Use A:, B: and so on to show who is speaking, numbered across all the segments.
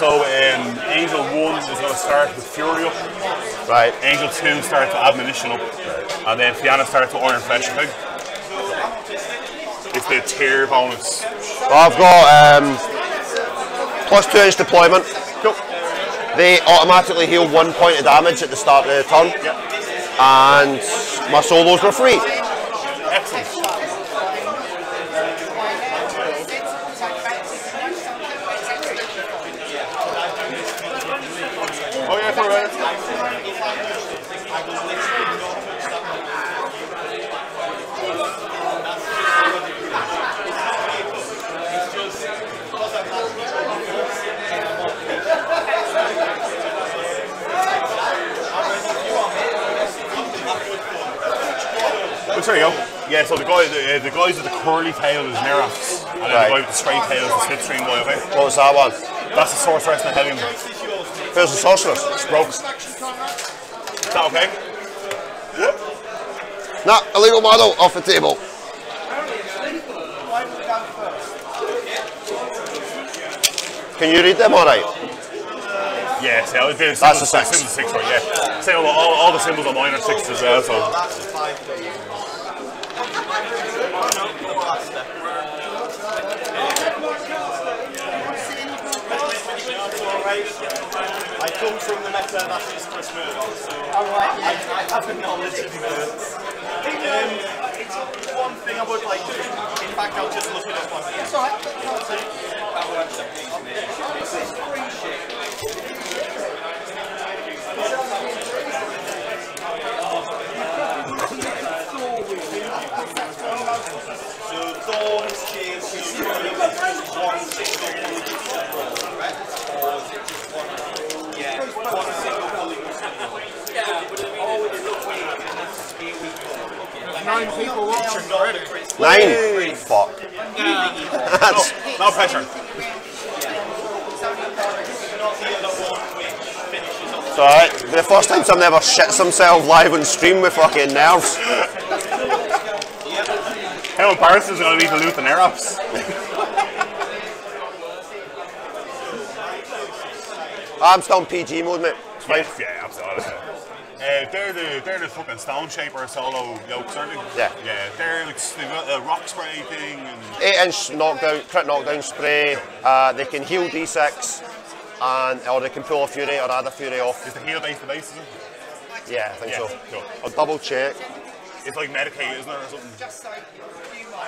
A: Right, so um, Angel 1 is going to start with Fury up.
B: Right.
A: Angel 2 starts with Admonition up. And then Fyanna starts with Iron Flesh, I think. It's the tier bonus.
B: Well, I've got um, plus two inch deployment.
A: Cool.
B: They automatically heal one point of damage at the start of the turn.
A: Yep.
B: And my solos were free.
A: Excellent. Yeah, so the guy, the, uh, the guys with the curly tail is Neraph, and then
B: Right.
A: the guy with the straight tail is the slipstream guy. Okay,
B: What was that one?
A: that's the sorceress and the Hellion.
B: Who's the sorceress?
A: Strokes. Is that okay?
B: Nah, illegal model off the table. Can you read them all right?
A: Yeah, see, I did
B: That's a six.
A: Symbols six, right? Yeah. See, all, all, all the symbols on mine are six as well. So
C: I come from the meta Masters Chris Murdoch, so I, I have a knowledge of words. Um, it's one thing I would like to do. In fact, I'll just look at it up on here. So one single Yeah, one single
D: Nine people watching already.
B: Nine. Fuck. That's
A: no pressure.
B: it's alright. The first time someone ever shits himself live on stream with fucking nerves.
A: How embarrassing is going to be to loot the Neraph?
B: I'm still in PG mode, mate. It's fine.
A: Yeah, yeah, absolutely. Uh, they're the they're the fucking Stone Shaper solo yokes, aren't they?
B: Yeah.
A: Yeah, they're like they've got a rock spray thing and
B: 8 inch knockdown, crit knockdown spray. Uh, they can heal D6, and or they can pull a Fury or add a Fury off.
A: is the heal base the base, is it?
B: Yeah, I think
A: Yeah,
B: so.
A: cool.
B: I'll double check.
A: It's like Medicaid, isn't it, or something?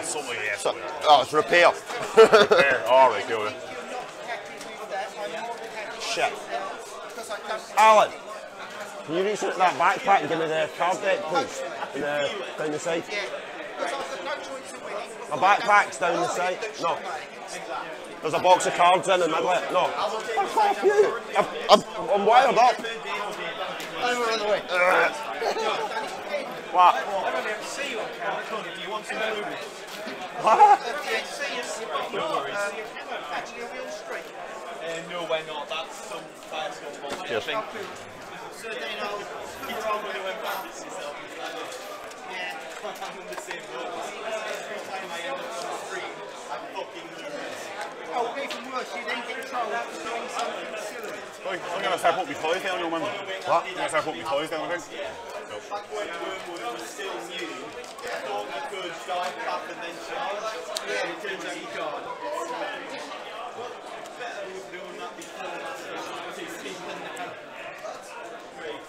A: Something, yeah,
B: So,
A: something.
B: oh, it's repair.
A: There, alright, cool.
B: Shit. Alan, can you reach into that backpack and give me the card deck, please? In the, uh, down the side. My backpack's down the side. No. There's a box of cards in the middle. of it. No. Fuck you. I'm, I'm, I'm wired up. What?
C: Do you want some blueberries?
B: What?
C: No, we're not. That's some Firestorm bullshit.
B: Yes.
C: I think. So then I'll, you're all going to embarrass yourself. Yeah, I'm in the same boat. Every time I end up on the stream, I fucking lose.
D: Oh, even worse, you then get trolled for doing something silly.
A: Right, I'm going to start putting my toys down, you remember?
B: What?
A: I'm going to start putting my toys down, I think.
C: Back when Wormwood was still new, I thought you could dive back and then charge. Yeah, it turns out you can't. Better have known that before that session was even now. Great.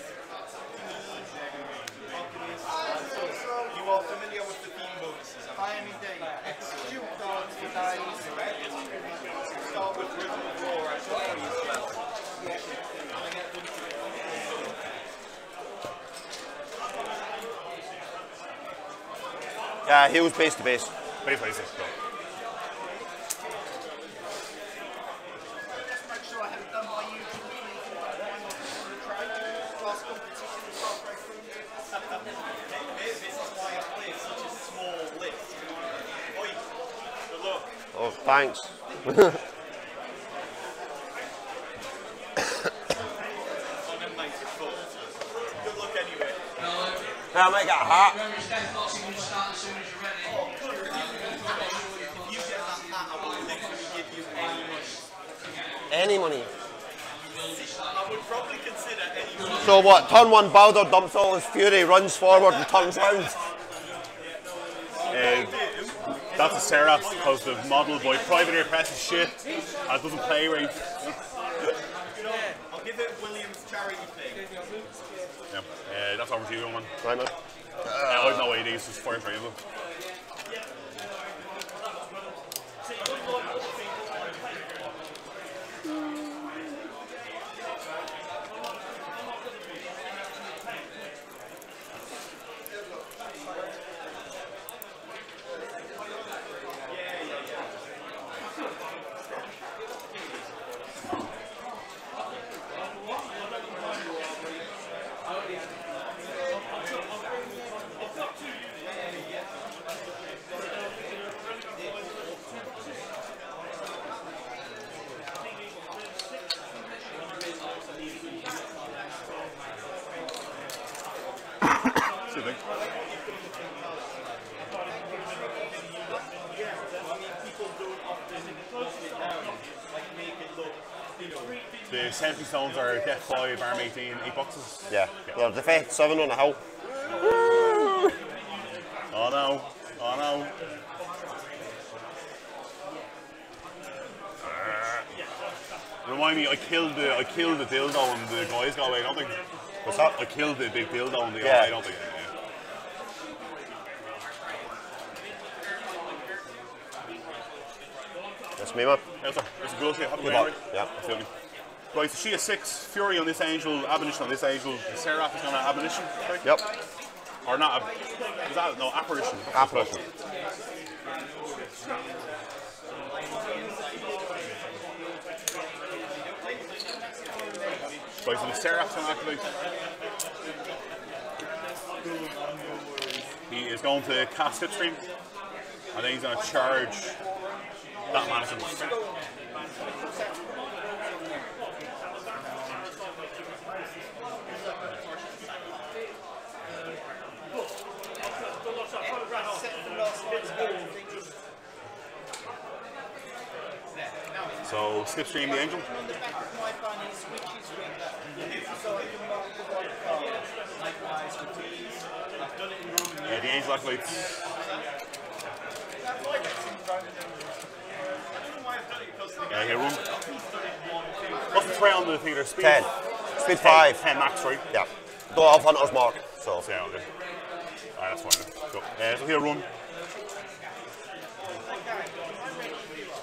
C: You are familiar with the theme bonuses,
D: I am indeed. Dual cards for days.
C: Start with Rhythm of War, I shall tell you as well. Can I get them
B: Yeah, heals base to base.
A: Base, base, base. Go.
D: Just make sure I haven't done my usual thing. Last competition was halfway through.
C: This is why I play such a small list. Oi, good luck.
B: Oh, thanks.
C: Oh, never mind, it's full. Good luck anyway.
B: Yeah, I might get a hat.
C: You get that hat, I will literally give you any money.
B: So what? Turn one, Baldur dumps all his fury, runs forward and turns round.
A: That's a Seraph because the model by Privateer presses shit and it doesn't play right.
C: I'll give it Williams charity thing.
A: Yeah. Uh, that's over to you, one.
B: Right, man.
A: Uh, I have no idea, it's just fire triangle. Excuse The sentry stones are Death 5, Arm 18, 8 boxes.
B: Yeah. They're defense seven on the hill.
A: Oh no, oh no. Remind me, I killed the I killed the dildo and the guys got away, don't they?
B: What's that?
A: I killed the big dildo and got
B: Yeah.
A: away, don't they? Yeah.
B: That's me, man.
A: Yeah, sir. It's a good shit. Have a
B: Good
A: good
B: luck.
A: night.
B: Yeah.
A: Absolutely. Right, so she has six Fury on this angel, Admonition on this angel. The Seraph is going to Admonition, right?
B: Yep.
A: Or not? Is that no apparition?
B: Apparition.
A: Right, so the Seraph's going to activate. He is going to cast Slipstream, and then he's going to charge that mannikin. So Slipstream the angel.
D: On the back of my bunny switches with so I can mark the white card. Likewise with these.
C: I've done it in Roman.
A: Yeah, the angel activates.
C: That's like it's in Roman. I don't know why I've done it because the
A: Yeah, here room.
C: I've done it one, two.
A: What's the threat on the thing? Speed?
B: Ten. Speed five.
A: 10 max, right?
B: Yeah. Don't have hunter's mark. So
A: So, yeah, okay. Alright, that's fine. Go. Uh, so here, run.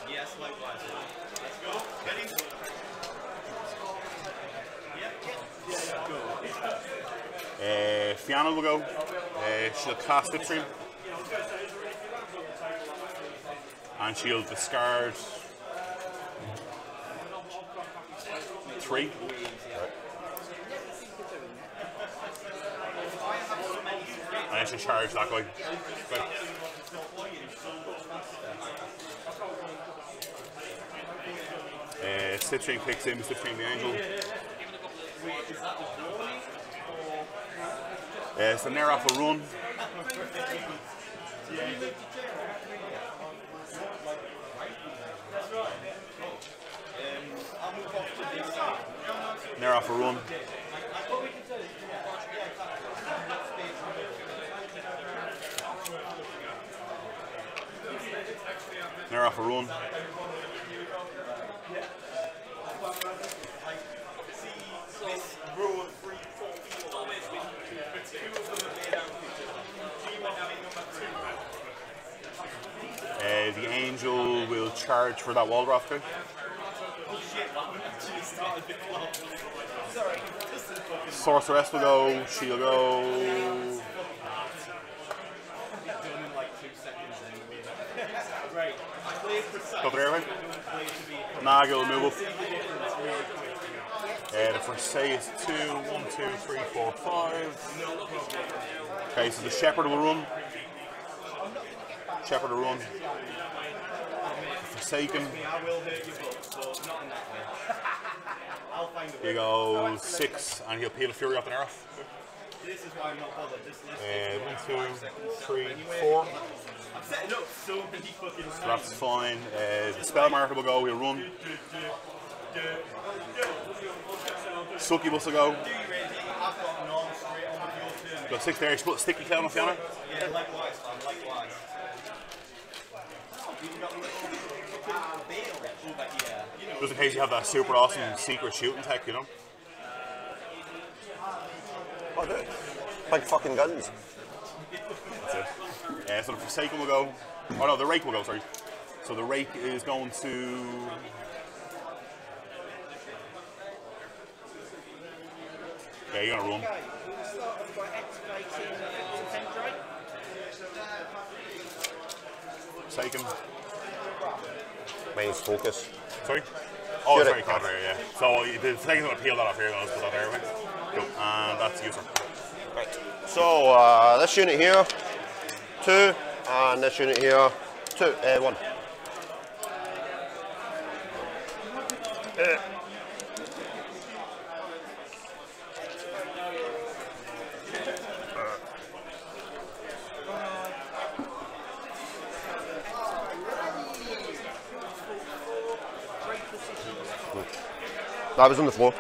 C: Yes, likewise. Let's go. Ready?
A: Uh, Fyanna will go. Uh, she'll cast Slipstream. And she'll discard three. And then she'll charge that guy. Right. Uh, Slipstream kicks in, Slipstream the angel. Uh, so Neraph will run. Neraph will run. Neraph will run.
C: Row of
A: Uh, the angel will charge for that
C: Woldwrath
A: Sorceress will go. She'll go. Go Naga will move
C: quick.
A: Uh, the is two, one, two, three, four, five. Okay, so the shepherd will run. Shepherd will run. Forsaken.
C: Will
A: He goes six, and he'll peel a fury off an arrow.
C: This is why I'm not bothered. This list
A: Uh, one, two, three, four.
C: I'm setting up so many fucking
A: So that's fine. Uh, the Spell Martyr will go. He'll run. Succubus go.
C: I've got none straight on with your turn.
A: Got six there. Split sticky clown off Fyanna.
C: Yeah, likewise, man, likewise.
A: Just in case you have that super awesome secret shooting tech, you know.
B: Oh, dude. Big fucking guns.
A: That's it. Yeah, so the Forsaken will go. Oh no, the Raek will go, sorry. So the Raek is going to. Yeah, you're gonna run.
D: Okay, we'll start off by activating Tendrake.
A: Forsaken.
B: Mine's focus.
A: Sorry? Oh,
B: Shoot
A: sorry,
B: it.
A: yeah. So the Forsaken's gonna peel that off here, I'll put that there, okay? Cool. And that's user.
B: Right. So uh, this unit here, two, and this unit here, two, uh, one. That was on the floor.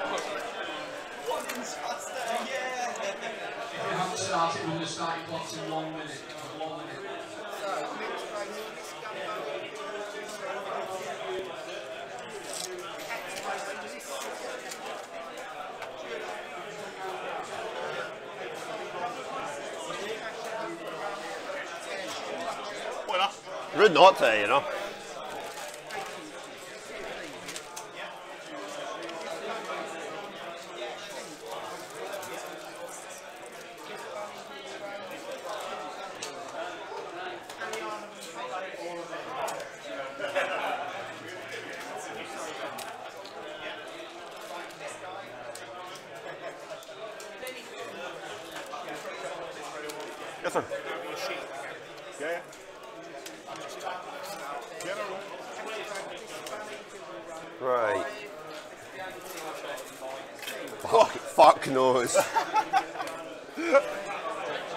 B: Rude not to, you know.
A: Yes, sir. Yeah, yeah. Yeah, no, no.
B: Right. Fuck, fuck knows.
A: Is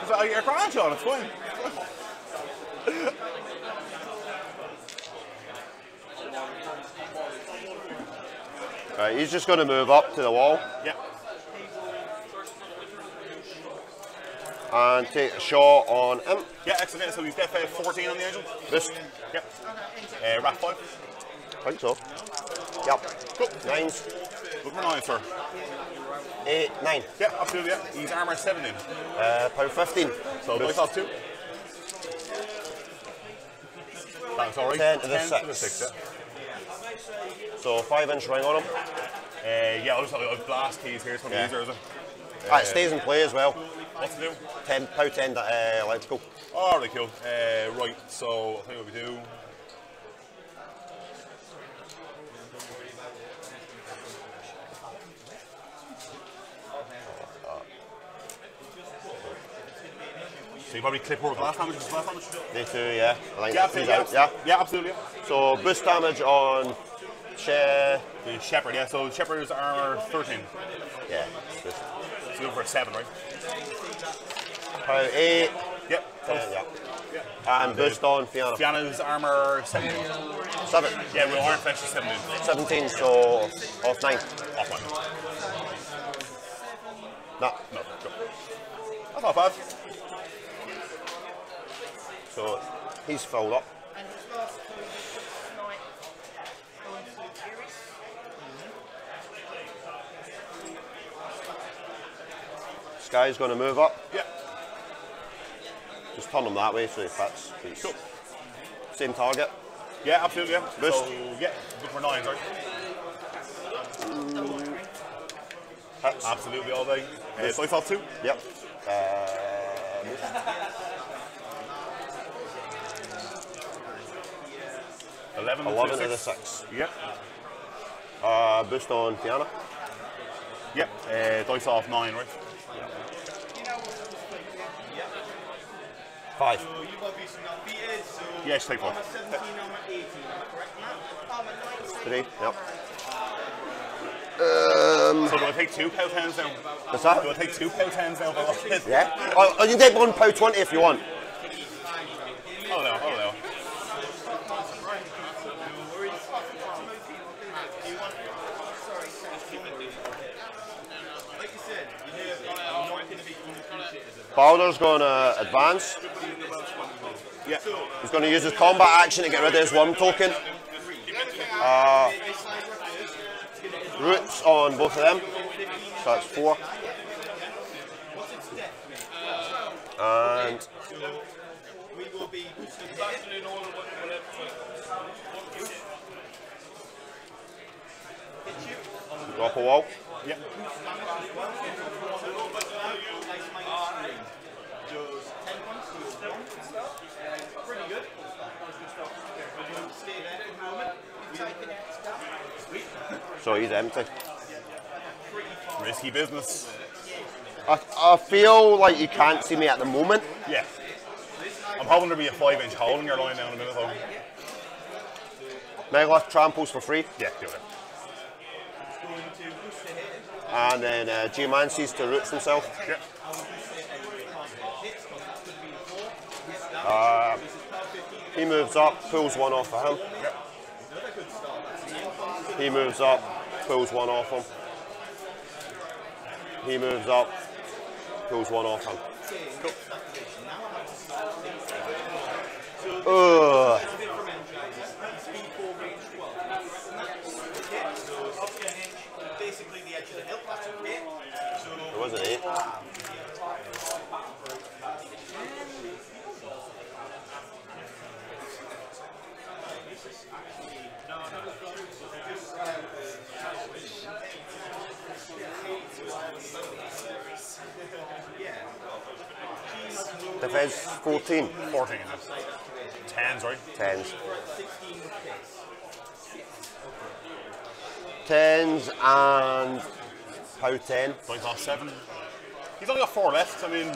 A: that your crash on? It's fine.
B: Right, he's just going to move up to the wall
A: Yeah.
B: and take a shot on him.
A: Yeah, excellent. So he's def uh, 14 on the angel.
B: This,
A: Yep. Uh, rat 5.
B: I think so. Yep.
A: Cool.
B: Nines,
A: Look for 9, sir.
B: eight, nine.
A: Yeah, absolutely, yeah. He's armor 7 in.
B: Uh, pound 15.
A: So dice off 2. That's alright.
B: 10 to the
A: 10 to the
B: 6.
A: 6, yeah.
B: So five inch ring on him.
A: Uh, yeah, I'll just have a blast keys here. It's going
B: Yeah.
A: easier, is it?
B: Ah, it stays in play as well.
A: What's to do?
B: 10, pound 10 uh, electrical.
A: Oh, really cool. Uh, right, so I'll tell you what we do. So you probably clip over blast damage, just blast damage?
B: They two, yeah. I think
A: Yeah,
B: out, yeah.
A: yeah, absolutely. Yeah.
B: So boost damage on Share.
A: The Shepherd, yeah, so Shepherd's armor 13.
B: Yeah. Boost.
A: So go for a 7, right?
B: Pound 8.
A: Yep.
B: 10, yeah. And boost on Fyanna.
A: Fyanna's armor 17.
B: 7.
A: Yeah, we'll flesh is 17.
B: 17, so off 9.
A: Off one.
B: Nah.
A: No, go. That's not bad.
B: So he's filled up.
D: And his last two tonight going to Iris.
B: Sky's going to move up.
A: Yeah.
B: Just turn him that way so he fits.
A: Cool.
B: Same target.
A: Yeah, absolutely, yeah.
B: Boost.
A: So, yeah, look for nines, right?
B: Hits.
A: Absolutely all day. Uh, so thought two.
B: Yep. Uh.
A: Eleven,
B: 11
A: to
B: the
A: six. Yep.
B: Uh, boost on Fyanna.
A: Yep. Uh, dice off nine, right?
D: You
B: Five.
C: So you got these from that
A: so... Yes, take one.
C: I'm a 17, I'm a 18, am I correct, Matt?
D: I'm a 19.
B: Three, yep. Um,
A: so do I take two pound tens now?
B: What's that?
A: Do I take two pound tens now?
B: yeah. Oh, you can take one pound twenty if you want.
A: Hold on, hold
B: on. Bowler's gonna advance.
A: Yeah.
B: He's going to use his combat action to get rid of his worm token. Uh, roots on both of them. So that's four. And drop a wall.
A: Yeah.
C: pretty good. Stay there for a moment. We take the next step.
B: So he's empty.
A: Risky business.
B: I, I feel like you can't see me at the moment.
A: Yeah. I'm hoping there'll be a five inch hole in your line now in a minute though.
B: Megalith tramples for free.
A: Yeah, do it.
B: And then uh, Geomancies to roots himself.
A: Yeah.
B: Uh, he moves up, pulls one off of him. Yep. He moves up, pulls one off him. He moves up, pulls one off him. Ugh.
C: Basically the edge of the hill, that's okay.
B: It was an eight. Defense 14,
A: 14. 10s, right?
B: 10s. 10s and how 10?
A: So he's lost 7. He's only got 4 left. I mean,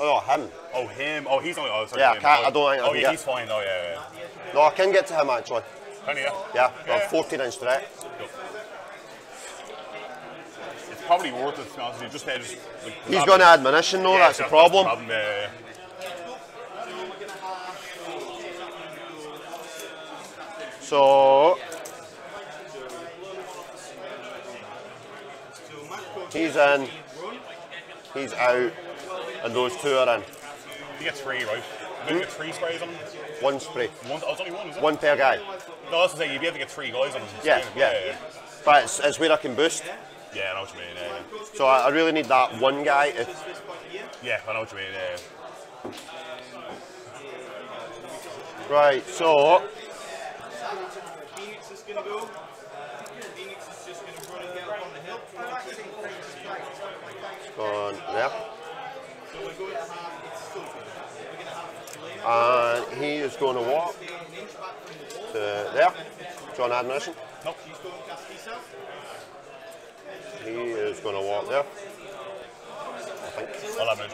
B: Oh, him.
A: oh, him. Oh, he's only. Oh, sorry.
B: Yeah,
A: him.
B: can't-
A: oh,
B: I don't think I
A: Oh, yeah,
B: get-
A: he's fine. Oh, yeah, yeah.
B: No, I can get to him actually.
A: Can you?
B: Yeah,
A: Yeah.
B: got 14 inch threat.
A: It's probably worth it, to be honest with you. Just, uh, just like,
B: He's got an admonition though,
A: Yeah,
B: that's the problem.
A: yeah, yeah.
B: So he's in, he's out, and those two are in.
A: You get three, right? You get three sprays on him.
B: One spray,
A: One, oh, only one, is it?
B: one per guy.
A: No, I was gonna say you'd be able to get three guys on him.
B: Yeah, yeah.
A: yeah.
B: But it's, it's where I can boost.
A: Yeah, I know what you mean. Yeah.
B: So I, I really need that one guy. If,
A: yeah I know what you mean. Yeah.
B: right, so
C: Phoenix is going to go. Phoenix is just going to run and get up on
B: gone there.
C: So we're going to have, it's so good. We're going to have Lena
B: And he is going to walk
C: stay an inch back from the wall.
B: to there. John admonition.
A: Nope.
C: She's going to cast herself.
B: He is going to walk there. I think.
A: I'll have it.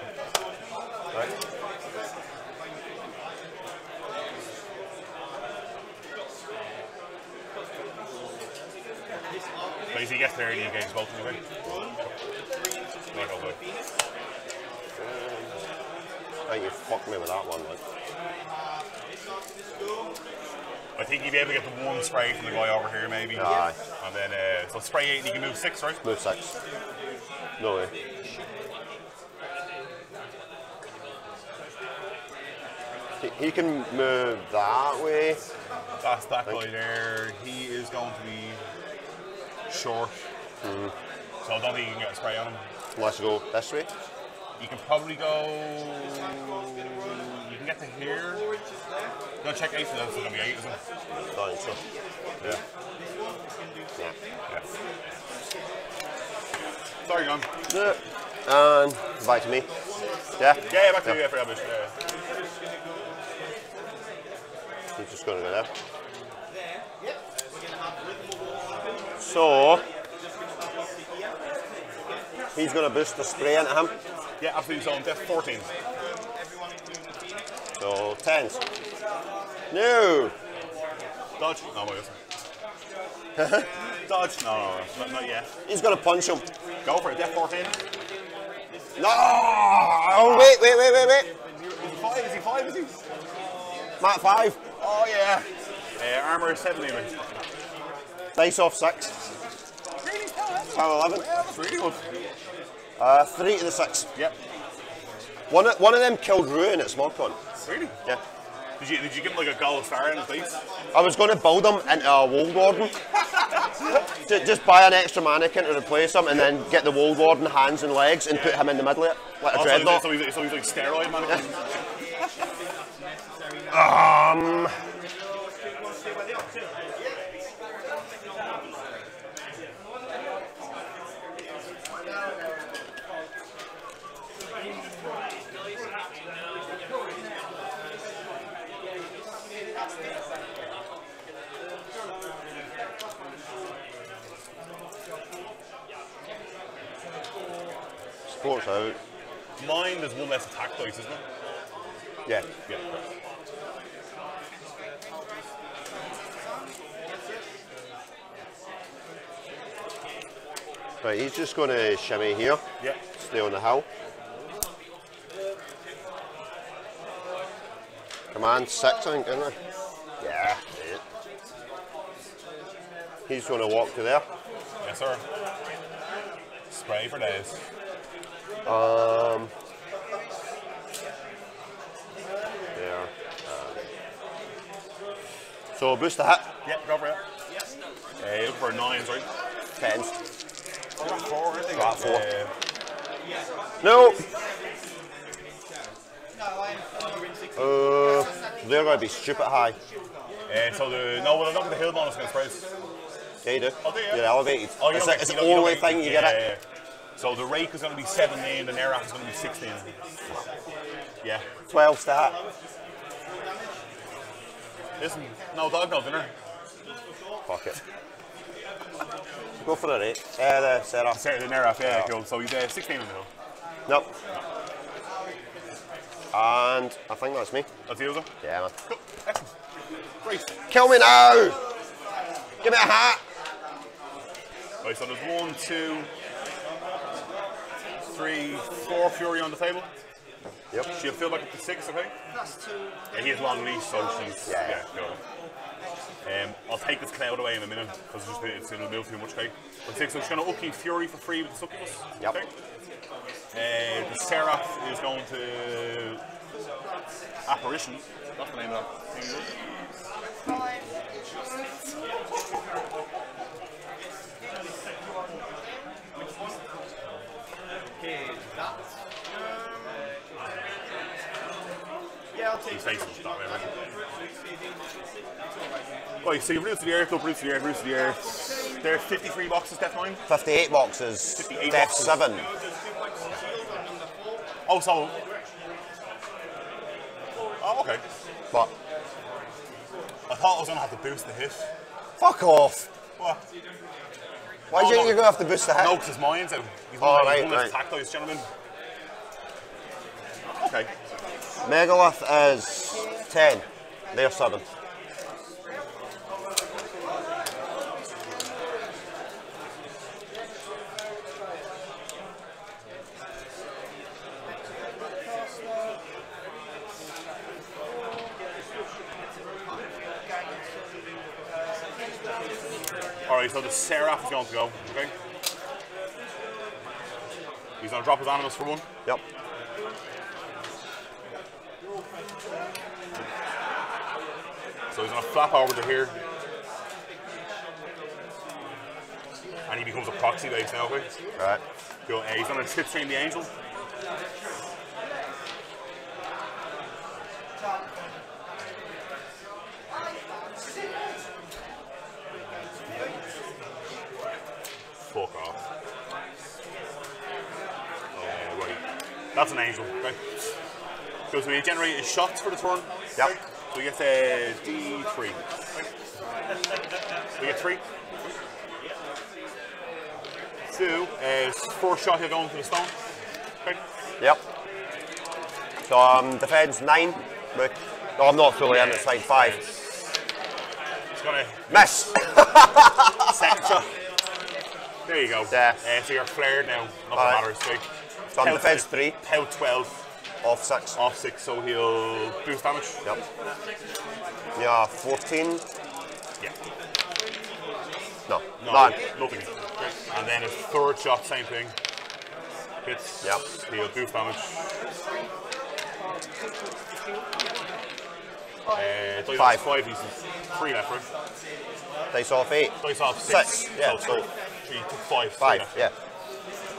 B: Right.
A: But he gets there and he gains both anyway. Right, okay.
B: I think you fucked me with that one. Like.
A: I think you'd be able to get the one spray from the guy over here, maybe.
B: Aye.
A: And then, uh, so spray eight and you can move six, right?
B: Move six. No way. He, can move that way.
A: That's that guy there. He is going to be short. So I don't think you can get a spray on him.
B: Let's go this way.
A: You can probably go. You can get to here. No, check eight for them. It's going to be eight, isn't it?
B: Oh, Don't so. Yeah. Yeah.
A: Yeah. Sorry, John.
B: Yeah. And back to me. Yeah?
A: Yeah, yeah, back to you. Yeah, for that bit, yeah.
B: He's just going to go there. So, he's going to boost the spray into him.
A: Yeah, absolutely. So, that's 14.
B: So, 10s. No!
A: Dodge. No, my God. Dodge. No, no, no, not, yet.
B: He's going to punch him.
A: Go for it. Def 14.
B: No! Oh, wait, wait, wait, wait, wait.
A: Is he five? Is he five? Is he?
B: Mat 5.
A: Oh, yeah. Uh, armor 7 even.
B: Dice off 6. Power 11.
A: Yeah, that's really good.
B: Uh, 3 to the 6.
A: Yep.
B: One of, one of them killed Ruin at SmogCon.
A: Really?
B: Yeah.
A: Did you, did you give him like a gold star in his face?
B: I was going to build him into a Wold Warden. Ju- Just buy an extra mannikin to replace him and then get the Wold Warden hands and legs and put him in the middle of it, like a
A: Oh, so,
B: dreadnought.
A: he's, so, he's, so he's like steroid mannikin?
B: Um, sports out.
A: Mine there's one less attack dice, isn't it?
B: Yeah.
A: Yeah.
B: Right, he's just going to shimmy here,
A: Yeah.
B: stay on the hill. Command six, I think, isn't it? Yeah. eight. He's going to walk to there.
A: Yes, sir. Spray for days.
B: Um, there. um, so boost the hit,
A: Yeah, go for it. Uh, look for nines, right?
B: tens.
A: Four, I think.
B: Right, four.
A: Uh,
B: No. Uh, they're going to be stupid high.
A: uh, so the no, well, look at the hill bonus against price.
B: Yeah, you do.
A: Oh, do you?
B: You're elevated.
A: Oh, you
B: it's the- it's
A: you
B: the
A: don't- you don't
B: only thing you
A: yeah,
B: get it.
A: yeah, yeah. So the Raek is going to be 17, the Neraph is going to be 16. Yeah.
B: 12 stat.
A: Listen, no dog, no dinner.
B: Fuck it. Go for the rate. Uh, the setup.
A: Sorry, the Neraph, yeah,
B: Yeah.
A: cool. So he's uh, 16 in the.
B: Nope. And I think that's me.
A: That's you, it?
B: Yeah, man.
A: Cool. Excellent. Great.
B: Kill me now! Give me a hat!
A: Right, so there's one, two, three, four Fury on the table.
B: Yep.
A: She'll fill back up to six, okay? And he has long leash, so she's
B: Yeah.
A: yeah, cool. Um, I'll take this cloud away in a minute because it's, just- it's going to move too much, okay? But six, so she's going to upkeep Fury for free with the succubus.
B: Yep.
A: Okay? Uh, the Seraph is going to Apparition. That's the name of that thing.
C: Okay, that. Yeah, I'll take
A: it right? Right, so you've reduced the earth, up, reduced the earth, reduced the earth. There's 53 boxes, Death Mine.
B: 58 boxes.
A: 58
B: Death
A: boxes.
B: 7.
A: Oh, so. Oh, okay.
B: But,
A: I thought I was going to have to boost the hit.
B: fuck off!
A: What?
B: Why do you think
A: no.
B: you're going to have to boost the hit?
A: No, because his mind's out. He's
B: Oh,
A: one,
B: right,
A: he's one
B: right.
A: those tactiles, gentlemen. Okay.
B: Megalith is 10. They're 7.
A: Alright, so the Seraph is going to go, okay? He's going to drop his animals for one.
B: Yep.
A: So he's going flap over to here. And he becomes a proxy base now, okay?
B: Right.
A: Cool. Uh, he's going to slipstream the angel. Fuck off. Uh, right. That's an angel. Okay. So, so he generated shots for the turn.
B: Yep.
A: So he gets a D3. We get three. Two. Uh, four shot here going to the stone. Okay.
B: Yep. So um, defense 9. But, no, I'm not fully in, it's like 5.
A: It's gonna
B: Miss!
A: shot. There you go.
B: Yeah.
A: Uh, so you're flared now. Nothing
B: Alright.
A: matters. Okay.
B: So I'm defense 3
A: Pout 12
B: off 6.
A: off 6, so he'll boost damage.
B: Yep. Yeah, 14.
A: Yeah.
B: No,
A: No,
B: none.
A: nothing. And then his third shot, same thing. Hits.
B: Yep.
A: Heal boost damage. Uh, dice
B: Five.
A: five, he's three left, right?
B: Dice off eight.
A: Dice off six.
B: Six, yeah,
A: So,
B: so-
A: three, two, five.
B: Five, yeah.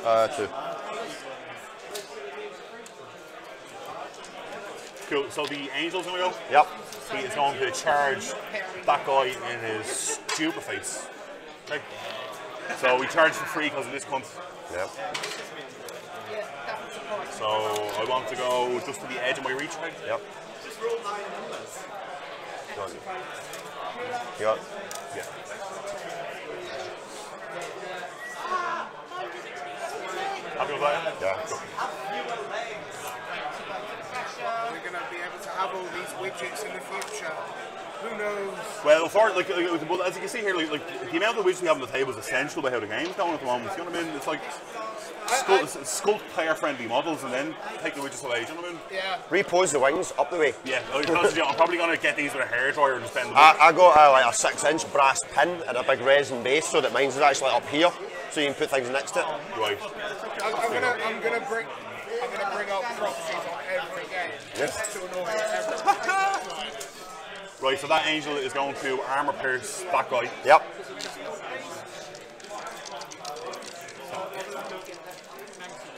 B: Uh, two.
A: Cool. So the angel's gonna go.
B: Yep.
A: He is going to charge that guy in his stupid face. Okay. So we charge for free because of this cunt.
B: Yep.
A: So I want to go just to the edge of my reach. Right?
B: Yep. You got
A: Yeah. Happy with that?
B: yeah.
E: We're going to be able to have all these widgets in the future. Who knows?
A: Well, for like, like, well, as you can see here, like, like the amount of widgets we have on the table is essential to how the game's going at the moment. You know what I mean? It's like sculpt, sculpt player-friendly models and then take the widgets away. Do you know what I mean?
E: Yeah.
B: Repose the wings up the way.
A: Yeah. I'll be honest with you, I'm probably going to get these with a hairdryer and just bend them.
B: I, I got a, like a six inch brass pin and a big resin base so that mine's is actually up here so you can put things next to it.
A: Right.
E: I'm, I'm gonna, I'm gonna bring, I'm gonna bring up proxies on every game.
B: Yes.
E: To annoy everyone.
A: Right, so that angel is going to armor pierce that guy.
B: Yep.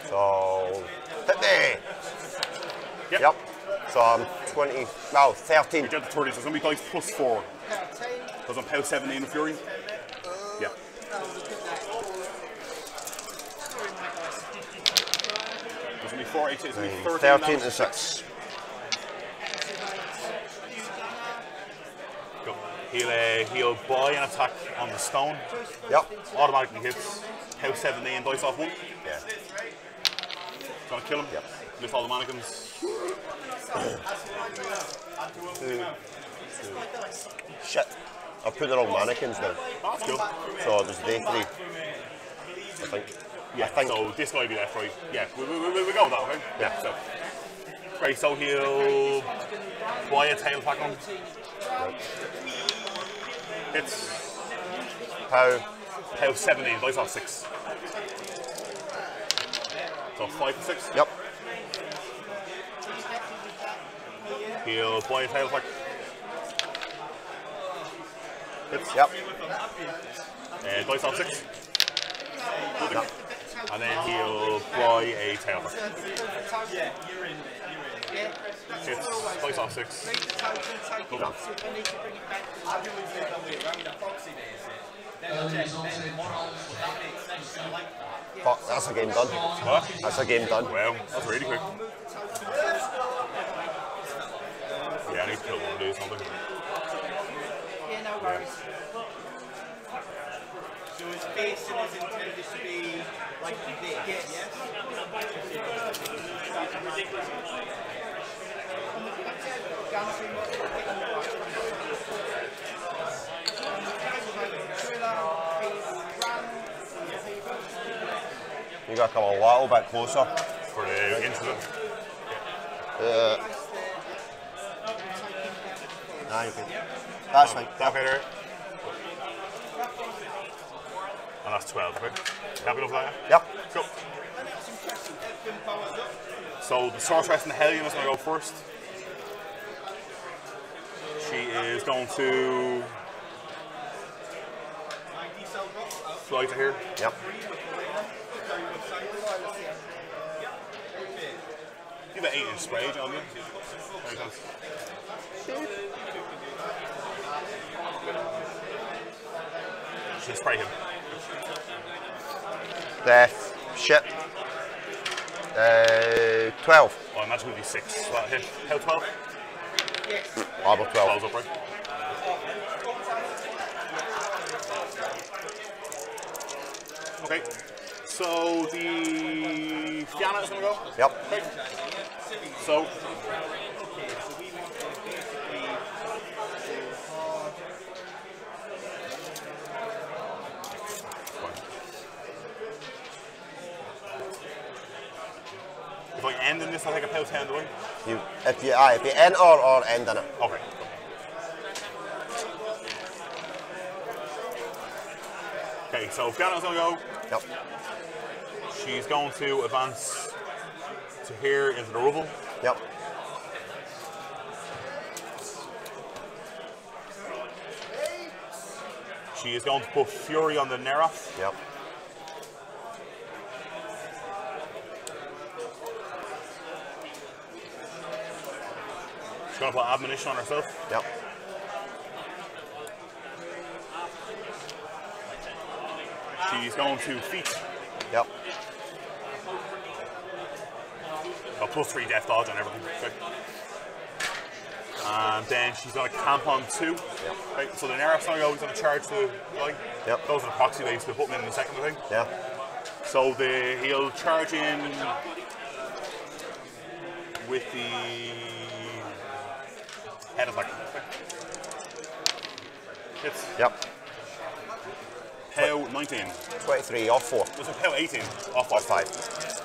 B: So.
A: Yep.
B: Yep. So I'm 20, no, 13.
A: We get the 30, so it's going to be dice plus 4. Because I'm POW 17 with Fury. Yeah. There's going to be 4 8, it's going to be hmm, 13.
B: 13
A: damage.
B: to 6.
A: He'll, uh, he'll buy an attack on the stone.
B: Yep.
A: Automatically hits. POW 17, dice off 1.
B: Yeah.
A: Gonna kill him.
B: Yep.
A: Lift all the mannikins.
B: Shit. I've put the wrong mannikins now.
A: Oh, that's cool.
B: So there's day three. I think.
A: Yeah,
B: I think.
A: so this might be left, right? Yeah, we, we, we, we go with that, okay?
B: Yeah.
A: So, right, so he'll buy a tail pack on. It's It's
B: how?
A: POW 17, dice off 6. So 5 to 6.
B: Yep.
A: He'll buy a tail pack. It's
B: Yep.
A: uh, dice off 6. And then he'll buy a tail pack. It's dice off 6.
F: Early results in trials.
B: Fuck, that's a game done.
A: What?
B: That's a game done.
A: Well, that's really quick. Yeah, I need to kill one of these something.
D: Yeah, no worries.
C: So his facing is intended to be like this, yes?
B: You gotta come a little bit closer.
A: For the incident.
B: Uh, nah, you're good. That's fine.
A: That better. And that's 12, right? Happy enough that?
B: Yep.
A: Cool. So the sorceress and the Hellion is going to go first. She is going to fly to here.
B: Yep.
A: Give it 8 inch spray, John. yeah? Very close. She'll spray him.
B: Death. Shit. Uh, 12.
A: Oh, I imagine it would be 6. So that hit. How 12?
B: Arbor 12.
A: 12's up, right? Okay. So the Fyanna is going to go.
B: Yep.
A: Okay. So if I end in this, I'll take a pound 10 to win.
B: You, if you, aye, if you enter or end in it.
A: Okay. Okay, so Fyanna's gonna go.
B: Yep.
A: She's going to advance to here into the rubble.
B: Yep.
A: She is going to put Fury on the Neraph.
B: Yep.
A: She's going to put Admonition on herself.
B: Yep.
A: She's going to Feat.
B: Yep.
A: Oh, plus three death dodge on everything. Okay. And then she's got a camp on two. Yep. Right, so the Neraph's going to go into the charge to like
B: Yep.
A: those are the proxy waves to put them in the second thing.
B: Yeah.
A: So the he'll charge in with the attack. Hits.
B: Yep.
A: POW 19.
B: 23 off four.
A: Was it POW 18? Off
B: Off
A: five.
B: five.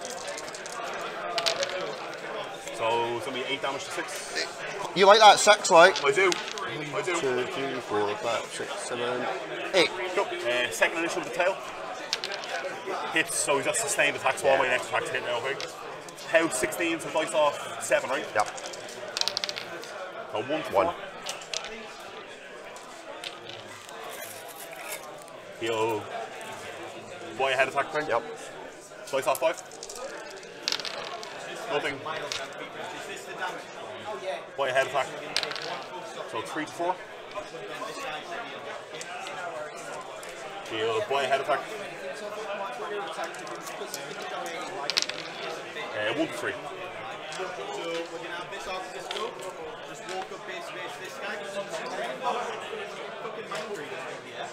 A: So it's going to be 8 damage to 6.
B: You like that six, like?
A: I do. I do.
B: Two, three, four, five, six, seven, eight.
A: Cool. Uh, second initial with the tail. Hits, so he's got sustained attacks all the way next attack to hit now, okay? POW 16, so dice off 7, right?
B: Yep.
A: So 1 to
B: One.
A: four. He'll boy ahead attack thing.
B: Yep.
A: Slice off five. Nothing. Boy ahead attack. So three to four. He'll boy ahead attack. Uh, one to three.
C: So we're gonna have this off this go. Just walk up base base this guy. Fucking mind reading here.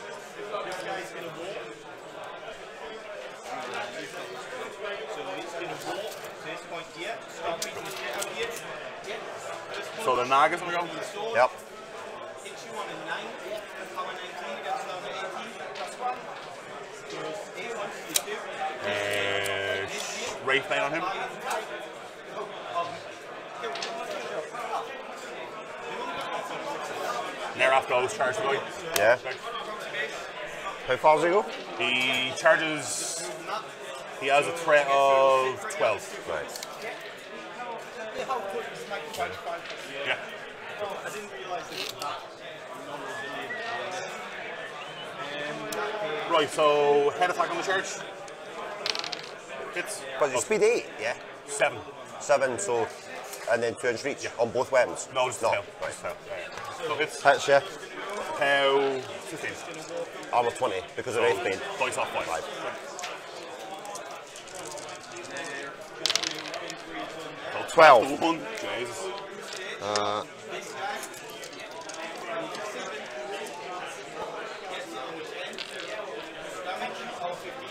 C: This guy's gonna walk. So he's gonna walk to this point here. Start beating the shit out of you.
A: So the Naga's gonna go.
C: sword
B: Yep.
C: hits you on a 9. Power 19 against down to 18. That's one. Goes 8 points to you.
A: Uh, Wraith on him. Neraph goes, charge the guy.
B: Yeah. How far does he go?
A: He charges. He has a threat of 12.
B: Right.
A: Yeah.
C: I didn't realise that.
A: Right, so head attack on the charge. Hits.
B: But it's oh. speed eight, yeah.
A: Seven.
B: Seven, so and then two inch reach on both weapons.
A: No, just the tail.
B: Right.
A: Just tail. So hits.
B: Hits, yeah.
A: POW 15.
B: Armor 20 because of Wraith Bane.
A: Dice off five.
B: Five.
A: So
B: 12.
A: One. Jesus.
B: Uh,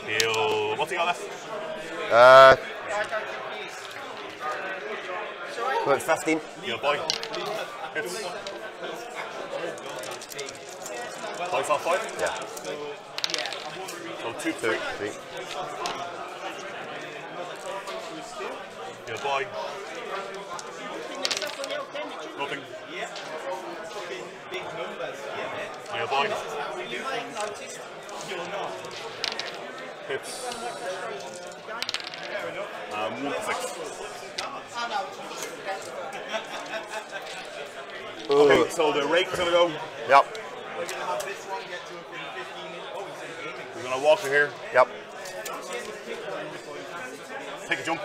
A: He'll. What's he got left?
B: uh, about 15.
A: He'll boy. Hits. Dice off five.
B: Yeah.
A: So two, three.
B: three.
A: He'll boy. Nothing.
C: Big numbers. Yeah.
A: He'll.
C: You might notice you're not.
A: Hits. Um, six. Okay, so the Raek is gonna go.
B: Yep.
C: We're gonna have this one get to within 15 minutes. Oh, he's aiming.
A: We're gonna walk to here.
B: Yep.
A: Take a jump.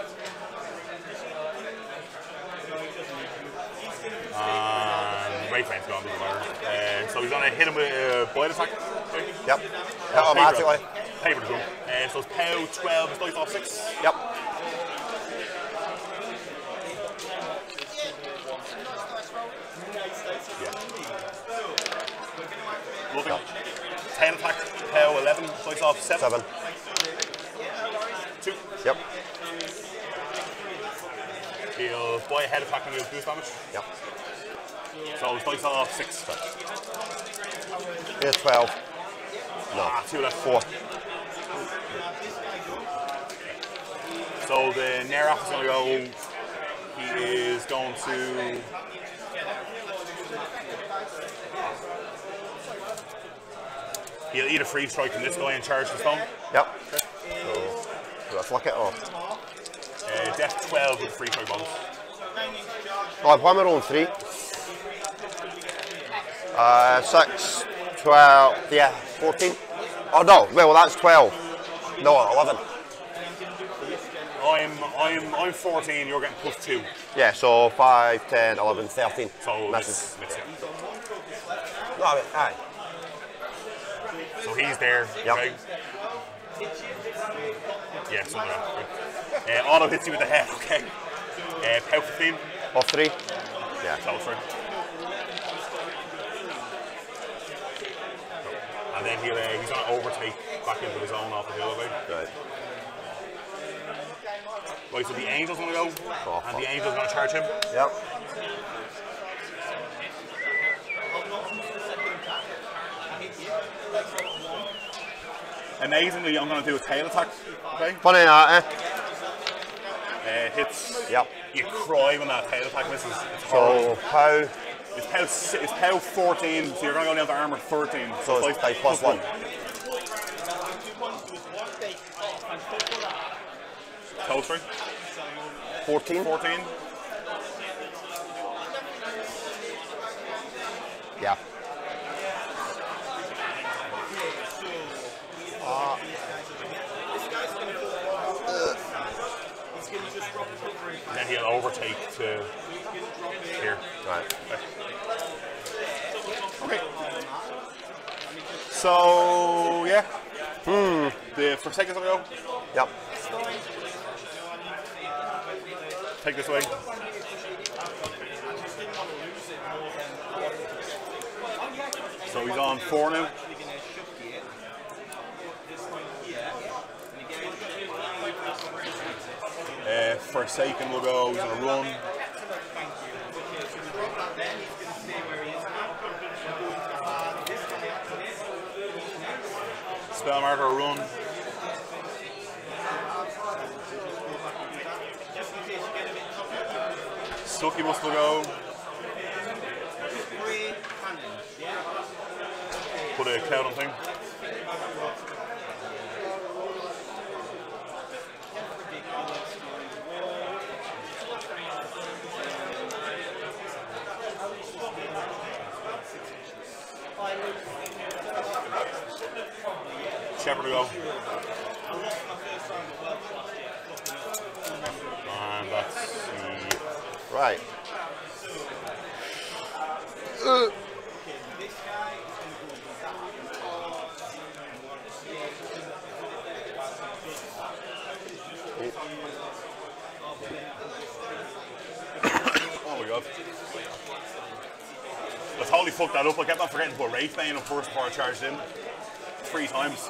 A: And Ray Frame's gone, doesn't matter. Uh, so he's gonna hit him with a blade attack.
B: Yep. Automatically.
A: Paper to jump. Uh, so it's POW 12, it's off 6.
B: Yep.
A: Nothing. 10 attack, POW 11, dice off 7.
B: Seven.
A: 2.
B: Yep.
A: He'll boy ahead attacking you with boost damage.
B: Yep.
A: So dice off 6.
B: Here's 12. No.
A: Ah, 2 left.
B: Four.
A: So the Neraph is going to go. He is going to. He'll eat a free strike from this guy and charge the stone.
B: Yep. Do I flick it or?
C: Uh, depth 12 with free throw bonus.
B: Oh, I've won my own three. Uh, six, 12, yeah, 14. Oh no, well that's 12. No, 11.
C: I'm I'm I'm 14. You're getting plus two.
B: Yeah, so 5, 10, 11, 13.
C: So
B: Misses.
C: it's, it's,
B: No, I mean, aye.
C: So he's there.
B: Yep.
C: Okay. Yeah, so there. Uh, auto hits you with the head. Okay. Uh, power 15.
B: Off three? Yeah.
C: Close for And then he'll, uh, he's going to overtake back into his own off the hill. Okay?
B: Right.
C: Right, so the Angel's going to go,
B: Oh,
C: and the Angel's going to charge him.
B: Yep.
C: Amazingly, I'm going to do a tail attack. Okay?
B: Funny that, eh?
C: Uh, hits.
B: Yep.
C: You cry when that tail attack misses. It's.
B: So, how?
C: It's POW, it's POW 14, so you're going to go down to armor 13.
B: So it's
C: like
B: like plus one.
C: Total free.
B: 14?
C: 14.
B: Yeah.
C: And then he'll overtake to here.
B: Right.
C: Okay. So, yeah. Hmm. The for seconds ago,
B: Yep.
C: take this away. So he's on four now. Uh, Forsaken will go, he's a run. Spell Martyr run. Succubus will go. Put a cloud on thing. Shepherd to go. And that's the
B: Right.
C: Oh my god. I totally fucked that up. I kept on forgetting to put Wraith Bane on first before I charged in. Three times.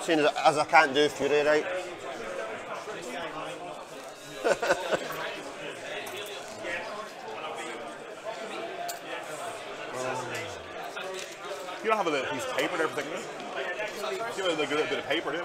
B: Seeing as, as I can't do Fury right.
C: You don't have a little piece of paper there for thinking it? You have like a little bit of paper, do you?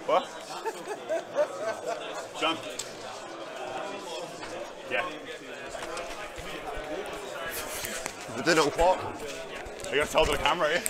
C: what? John? Yeah.
B: Did it on clock.
C: I to tell the camera, eh?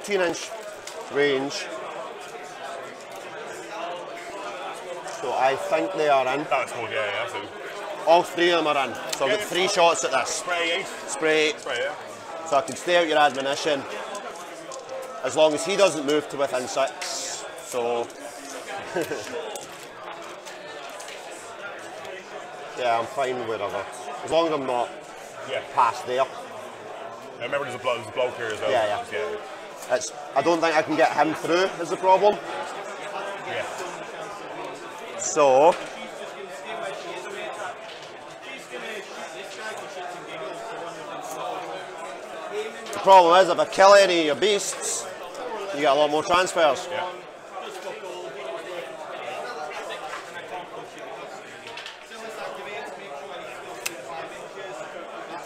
B: 14 inch range. So I think they are in.
A: That's good, yeah, yeah.
B: All three of them are in. So I've got three shots at this.
A: Spray. Eh?
B: Spray,
A: Spray, yeah.
B: so I can stay out your admonition as long as he doesn't move to within six. So yeah, I'm fine wherever. As long as I'm not
A: Yeah.
B: past there.
A: I remember there's a, bloke, there's a bloke here as well.
B: Yeah, yeah.
A: Yeah.
B: It's, I don't think I can get him through is the problem.
A: yeah.
B: So the problem is if I kill any of your beasts, you get a lot more transfers.
A: Yeah.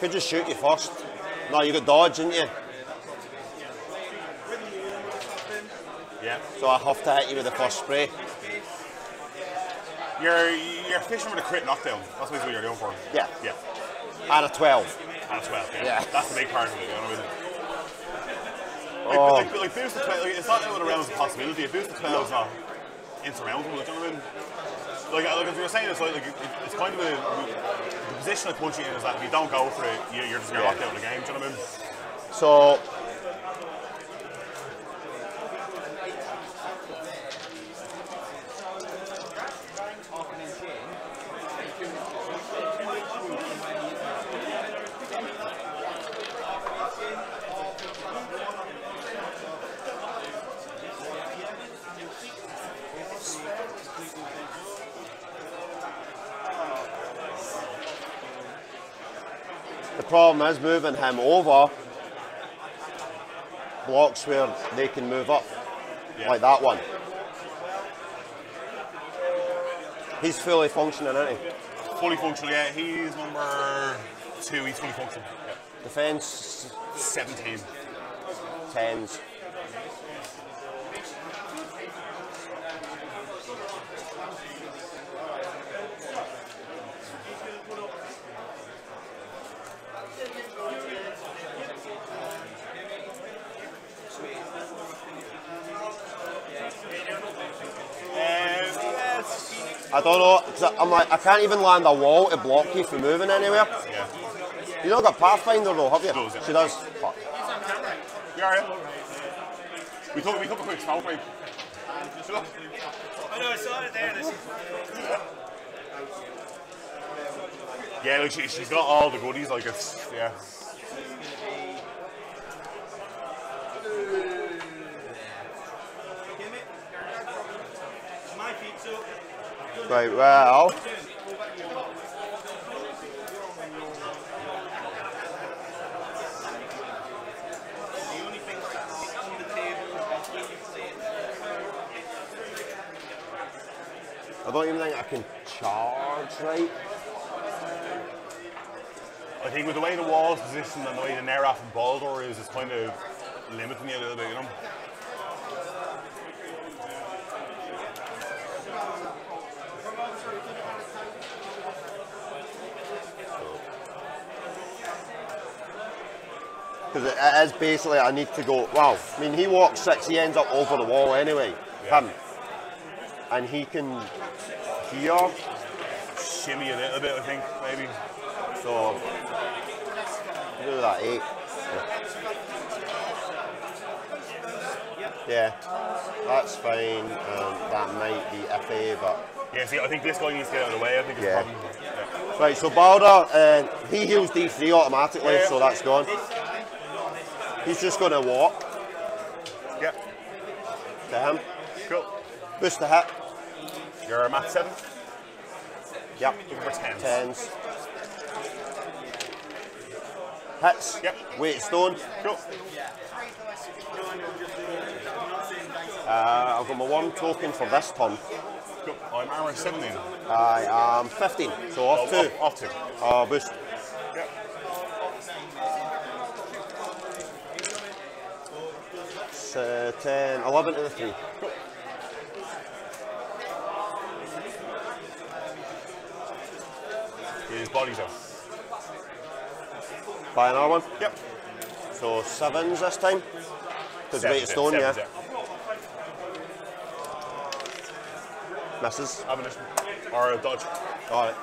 B: Could just shoot you first. No, you got dodge, didn't you?
A: Yeah.
B: So I have to hit you with the first spray.
A: You're, you're fishing with a crit knockdown. That's basically what you're doing for.
B: Yeah.
A: Yeah.
B: And a 12.
A: And a 12, yeah.
B: Yeah.
A: That's the big part of it, you know what I mean? Like,
B: Oh.
A: like, like boost the 12, like, it's not out of the realms of possibility. If boost the 12 is not insurmountable, you know what I mean? Like, like as you were saying, it's like, like it, it's kind of a, the position I put you in is that if you don't go for it, you, you're just going to
B: Yeah.
A: locked out of the game, do you know what I mean?
B: So problem is moving him over blocks where they can move up,
A: Yeah.
B: like that one. He's fully functioning, isn't he?
A: Fully functional, yeah. He's number two, he's fully functional. Yeah.
B: Defense
A: 17.
B: tens. I don't know, 'cause I- I'm like, I can't even land a wall to block you from moving anywhere.
A: Yeah.
B: You don't got Pathfinder though, have you?
A: Does, yeah.
B: She does. Fuck.
A: We are, yeah. We took, we took a quick smoke break.
C: I know, I saw it there. This
A: Yeah, like she, she's got all the goodies, like it's, yeah.
C: my feet, so
B: Right, well,
C: the only thing that's on the table is when you play it.
B: I don't even think I can charge right.
A: I think with the way the wall's positioned and the way the Neraph and Baldur is, it's kind of limiting you a little bit, you know?
B: Because it is basically, I need to go, well, I mean, he walks six, he ends up over the wall anyway,
A: Yeah.
B: him. And he can here,
A: Shimmy a little bit, I think, maybe.
B: so do that eight. Yeah, that's fine. Um, that might be iffy, but
A: Yeah, see, I think this guy needs to get out of the way. I think it's
B: Yeah.
A: probably. Yeah.
B: right. So Baldur, uh, he heals D3 automatically,
A: Yeah.
B: so that's gone. He's just going to walk
A: yeah.
B: to him,
A: Cool.
B: boost the hit.
A: You're a math 7.
B: Yep.
A: Looking for 10s.
B: Tens. Hits.
A: Yep.
B: Weight stone.
A: Cool.
B: Uh, I've got my one token for this turn.
A: Cool. I'm armor 17.
B: I am 15, so off two.
A: Off, off two.
B: Uh, boost.
A: Yep.
B: That's uh, 10, 11 and a 3. Cool.
A: His bodies on.
B: Buy another one?
A: Yep.
B: So sevens this time? Because weight of stone, yeah. It. Misses.
A: Admonition. Or a dodge.
B: Alright.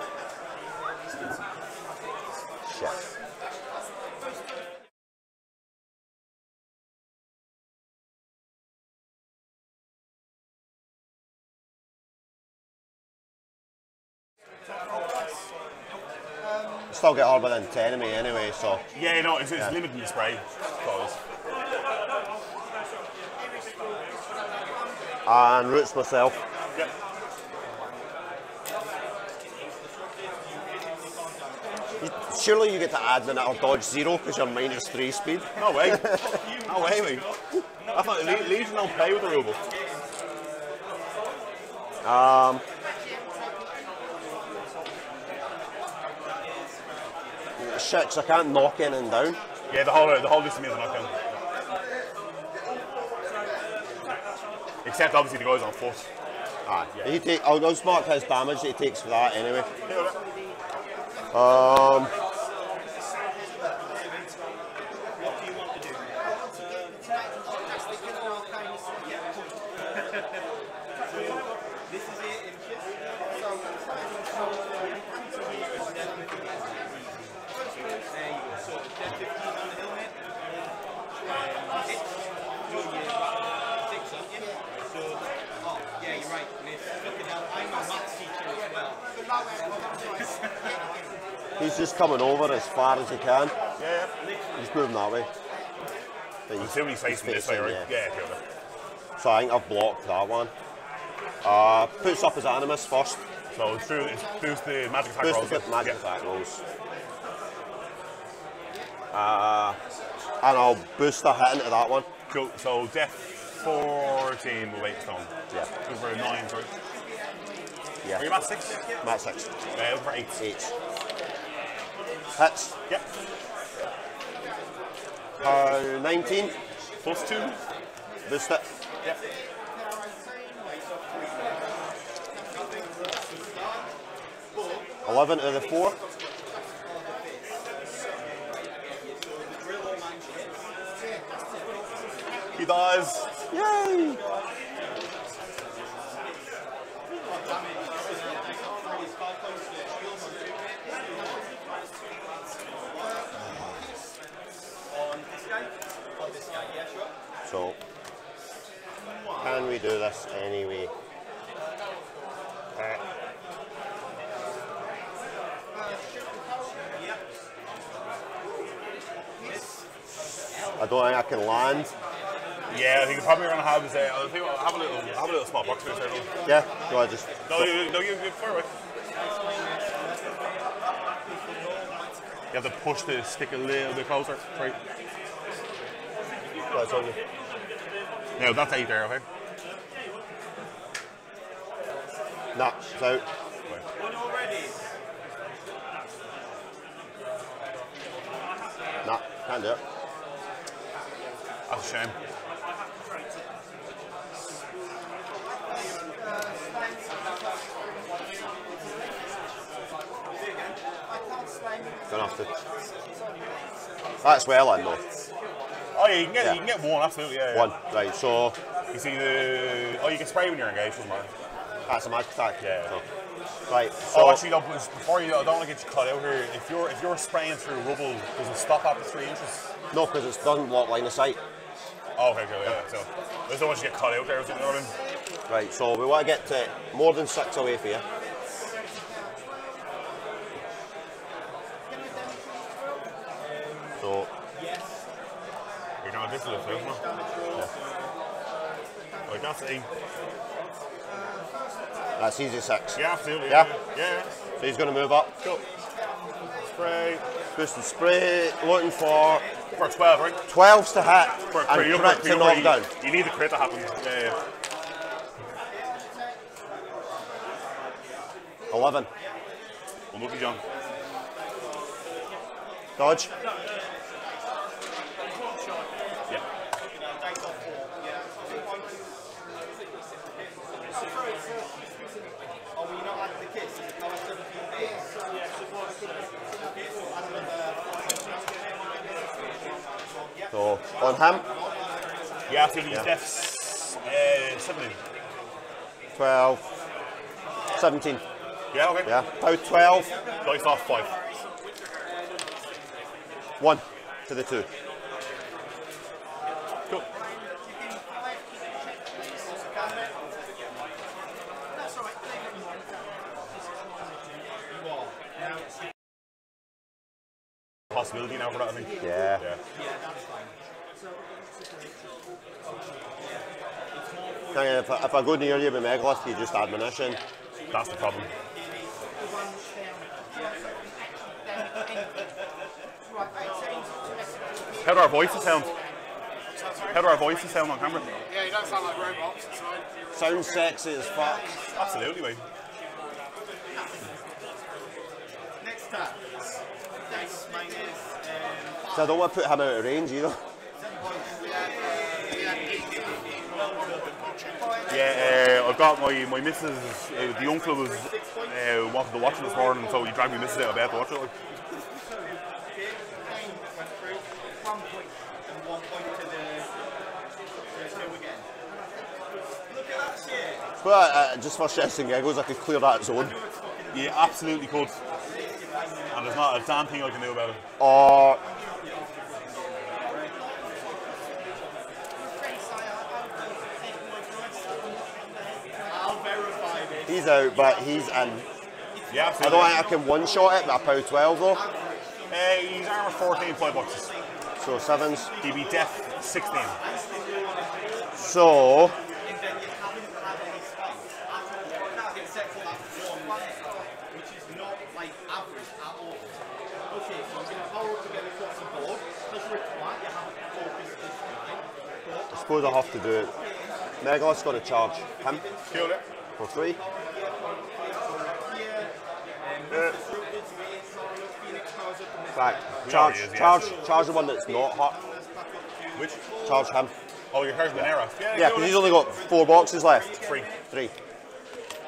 B: Still get harder than 10 of me anyway, so
A: Yeah, no, it's, it's limited in the spray. Cause
B: and roots myself.
A: Yep.
B: Surely you get to add another dodge zero because you're minus three speed.
A: No way. no way, mate. I thought Le- Legion don't play with the book.
B: Um, shit, 'cause I can't knock in and down.
A: Yeah, the whole the whole list of me is a knockdown. Except obviously the guys on force.
B: Ah, He take, I'll just mark his damage that he takes for that anyway. Um, coming over as far as you can.
A: Yeah.
B: He's moving that way. But
A: he's, Until he's he's facing this way, right?
B: Yeah,
A: yeah.
B: So I think I've blocked that one. Uh, puts up his Animus first.
A: So it's through it's the magic attack rolls.
B: Boost
A: the
B: magic
A: yeah.
B: attack rolls. Uh, and I'll boost a hit into that one.
A: Cool, so death 14 will wait stone.
B: Yeah.
A: Over 9, sorry.
B: Yeah.
A: Are you 6?
B: Match
A: 6. Over 8.
B: 8. That's,
A: yep.
B: Uh, 19.
A: Plus 2.
B: This, that.
A: Yep.
B: Eleven to the four.
A: He does.
B: Yay! We do this anyway? Uh, I don't think I can land.
A: Yeah, I think probably going to have is uh, I have a little have a little small box for. Arnold.
B: Yeah, go on, just.
A: No, you, no, you, you far away. You have to push the stick a little bit closer. Right.
B: That's on you.
A: Now that's eight there, okay?
B: It's out. Nah, can't do it.
A: That's a shame.
B: Don't have to. That's well in though.
A: Oh yeah, you can get
B: Yeah.
A: you can get one absolutely. Yeah, yeah.
B: One. Right, so
A: You see the oh you can spray when you're engaged, doesn't matter.
B: That's a magic attack.
A: Yeah.
B: Oh, so, right, so
A: oh, actually, no. Before you, I don't want to get you caught out here. If you're if you're spraying through rubble, does it stop after three inches?
B: no, because it doesn't block line of sight.
A: Oh, okay, cool. Yeah. So I just don't want you to get caught out there. You know what I mean?
B: Right, so we want to get to more than six away for you. So
A: You're doing this little film, huh? Like that's eight.
B: That's easy six.
A: Yeah, absolutely.
B: Yeah.
A: Yeah.
B: So he's going to move up.
A: Cool. Spray
B: Boosted spray, looking for
A: for 12, right?
B: 12s to hit
A: For, for
B: and
A: you,
B: crit
A: for
B: to knock
A: you,
B: down.
A: you need the crit to happen. Yeah, yeah.
B: 11.
A: Unlucky John.
B: Dodge.
A: Yeah.
C: Oh, well, you're not adding the kids. It's now 17 days.
B: So on ham?
A: Yeah, absolutely.
B: Yeah.
A: Def's uh, 17.
B: 12, 17.
A: Yeah, okay.
B: Yeah, pow 12,
A: Dice off 5.
B: 1 to the 2.
A: Cool. Possibility now for that, I think.
B: Yeah.
A: Yeah.
B: Kind of, if, I, if I go near you with Megalith, you just admonition.
A: That's the problem. How do our voices sound? How do our voices sound on camera?
E: Yeah, you don't sound like robots. It's fine.
B: Sounds sexy as fuck.
A: Absolutely, mate.
C: Next up, dice minus um,
B: So I don't want to put him out of range either.
A: Yeah, uh, I've got my my missus. Uh, the uncle was uh, wanted to watch it this morning, so he dragged me missus out of bed to watch it. Like.
C: one point and one point to the the two again. Look at that shit.
B: But uh, just for shits and giggles, I could clear that zone.
A: Yeah, absolutely could. And there's not a damn thing I can do about it.
B: Or
C: I'll verify this.
B: He's out, but he's in.
A: Yeah,
B: I don't think I can one shot it, but I pound 12 though.
A: Uh, he's armor 14, 5 boxes.
B: So sevens.
A: Be def 16.
B: So
C: And then you haven't had any spikes at all, except for that one spike, which is not like average at all. I'm going to power up together across the board. Because you're a twat, you haven't focused this time.
B: I suppose I have to do it. Megalith's got to charge him
A: Kill it.
B: for free. Fact. Charge,
A: is, yes.
B: charge, charge the one that's not hot.
A: Which?
B: Charge him.
A: Oh, your car's Monera. Yeah,
B: Yeah, because
A: it.
B: he's only got four boxes left.
A: Three.
B: Three.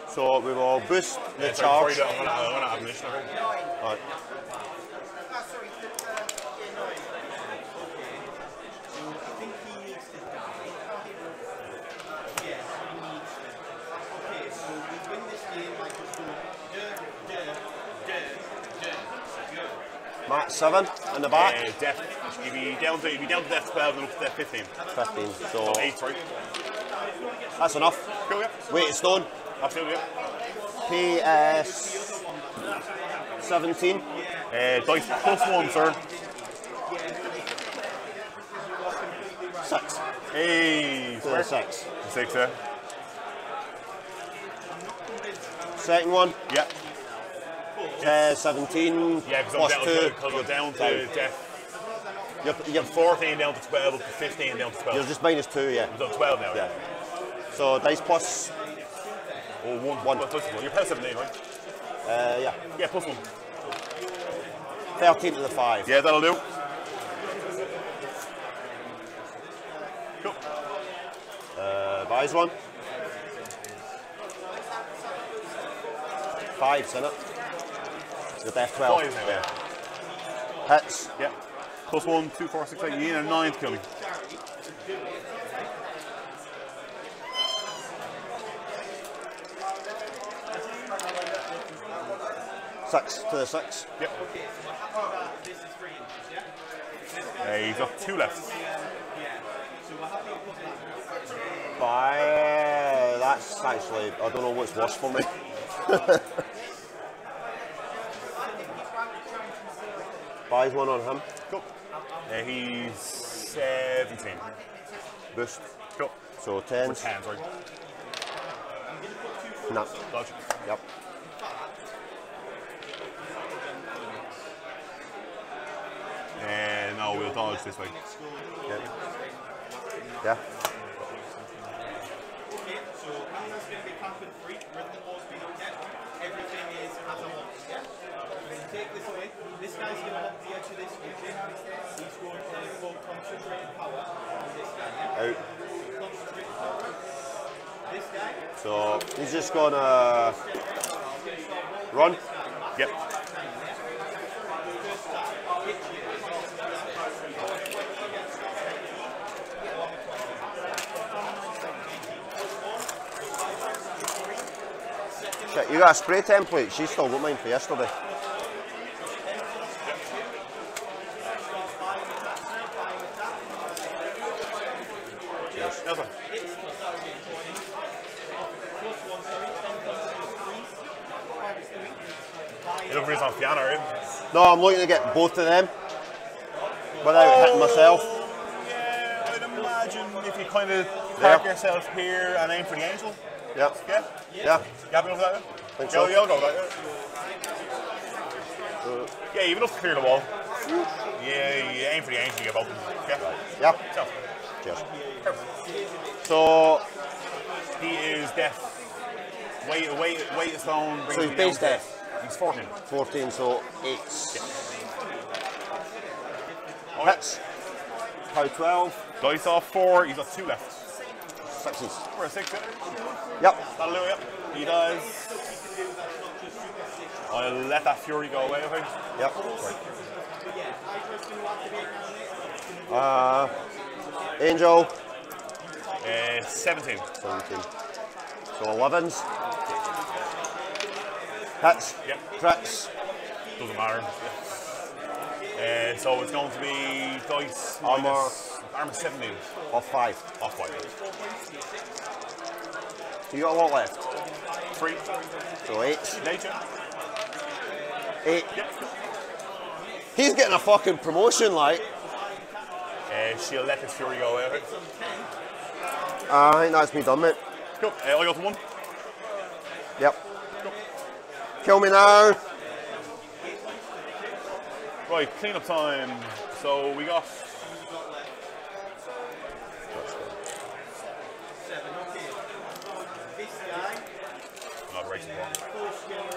B: So we will boost the
A: Yeah,
B: charge.
A: before you do it, I'm gonna, I'm gonna have admonition. okay?
B: Right.
C: Okay, so we win this game by just going duh, duh, duh, duh, go.
B: Matt seven in the back.
A: Uh, def, you'd be down to, you'd be down to def 12 and up to def 15.
B: 15. So
A: So 8, sorry.
B: that's enough.
A: Cool, yeah.
B: Weight of stone.
A: Absolutely, yeah.
B: PS 17.
A: Uh, dice plus 1, sir.
B: Six.
A: Hey,
B: the six.
A: 6, yeah.
B: Second one.
A: Yeah.
B: Uh, 17
A: Yeah, because I'm,
B: plus
A: down,
B: two.
A: cause I'm down to def
B: You're, you're,
A: 14 down to 12, up to 15 down to 12.
B: you're just minus two, yeah.
A: So 12 now,
B: Yeah. So dice plus,
A: Oh, one.
B: One.
A: Plus, plus one. You're plus 17, right?
B: uh, yeah,
A: Yeah, plus 1.
B: 13 to the five.
A: Yeah, that'll do. Cool.
B: Uh, buys one. Five's in it. The death 12.
A: Five now, yeah.
B: Hits.
A: Yeah. Plus 1, 2, 4, 6, 8. You need a 9 to kill.
B: Six to the six.
A: Yep. Uh, he's got two left.
B: Uh, That's actually, I don't know what's worse for me. Buys one on him.
A: Cool. Uh, he's 17.
B: Boost.
A: Cool.
B: So
A: Or
B: 10.
A: 10, sorry.
B: No.
A: Dodge.
B: Yep.
A: Uh, no, we'll dodge this way.
B: Yeah. Yeah.
C: Okay, so Hannah's going to be camping free, rhythm wall's been kept, everything is as I want, yeah? take this away. This guy's going to have the edge of this region. He's going to play for concentrated power on this guy. Yeah?
B: Out.
C: Concentrated power. This guy.
B: So he's just going to run.
A: Yep.
C: Shit, you got a spray template. She stole got mine for yesterday. No, I'm looking to get both of them without hitting myself.
A: Yeah, I'd imagine if you kind of park
C: Yeah.
A: yourself here and aim for the angel.
C: Yep.
A: Yeah?
C: Yeah.
A: You happy with that?
C: Think uh.
A: yeah,
C: so.
A: yeah, I'll go with that. Yeah, yeah even up to clear the wall. Yeah, you aim for the angel, you get both of them. Yeah?
C: Yeah.
A: So,
C: Cheers.
A: perfect.
C: So,
A: He is deaf. Weight, weight, weight of stone.
C: So he's
A: him
C: base
A: to-
C: deaf?
A: He's 14.
C: 14, so 8s.
A: Oh,
C: Hits. Pow 12.
A: Dice off four, he's got two left.
C: Sixes.
A: For a six, yeah.
C: Yep.
A: That'll do it, yep. He does. I'll let that fury go away, I think.
C: Yep. Uh, Angel.
A: Uh, 17.
C: 17. So 11s. Hits.
A: Yep.
C: Crits.
A: Doesn't matter. Uh, so it's going to be dice
C: Armor.
A: minus- armor 17
C: Off 5.
A: off
C: five. You got a lot left.
A: Three.
C: So 8s.
A: Nature.
C: 8.
A: Yep.
C: He's getting a fucking promotion, like.
A: Uh, she'll let this fury go think.
C: Uh, I think that's me done, mate.
A: Cool. Uh, I got one.
C: Yep. Kill me now.
A: Right, cleanup time. So we got.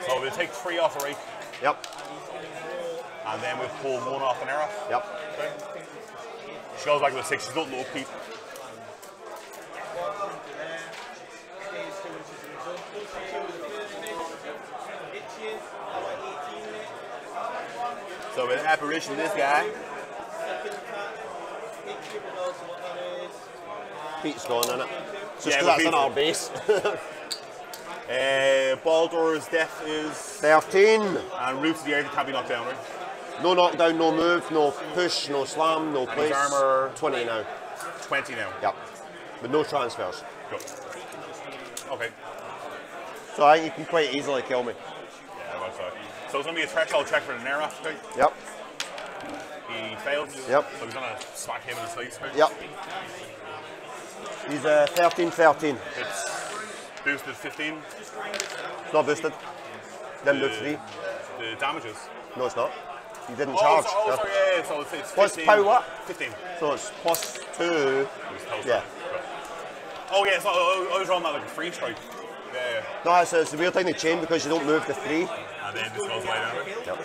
A: So we'll take three off the Raek,
C: Yep.
A: and then we'll pull one off an error.
C: Yep.
A: She goes back to the six. She's not no upkeep. So with apparition, this guy.
C: Pete's gone it. Just
A: Yeah,
C: that's in our base.
A: Uh, Baldur's death is
C: 13.
A: and roots of the earth can't be knocked down, right?
C: No knockdown, no move, no push, no slam, no
A: his
C: place.
A: armour-
C: 20 now.
A: Twenty now.
C: Yep. But no transfers.
A: Go. Okay.
C: So I think you can quite easily kill me.
A: So. it's gonna be a threshold check for the Nera. Okay?
C: Yep.
A: He failed.
C: Yep.
A: So he's gonna smack him in the face. Okay?
C: Yep. He's uh, 13 13.
A: It's boosted 15.
C: It's not boosted. Then move 3.
A: The damages.
C: No, it's not. He didn't
A: Oh,
C: charge.
A: so, oh,
C: yeah.
A: sorry, yeah, yeah, so it's, it's 15.
C: What's power
A: 15.
C: So it's plus 2.
A: He's.
C: Yeah.
A: Oh, yeah, so I, was rolling that like a free strike. Yeah, yeah.
C: No, it's, it's a weird thing to chain because you don't move the 3.
A: And then this goes away down.
C: Yep.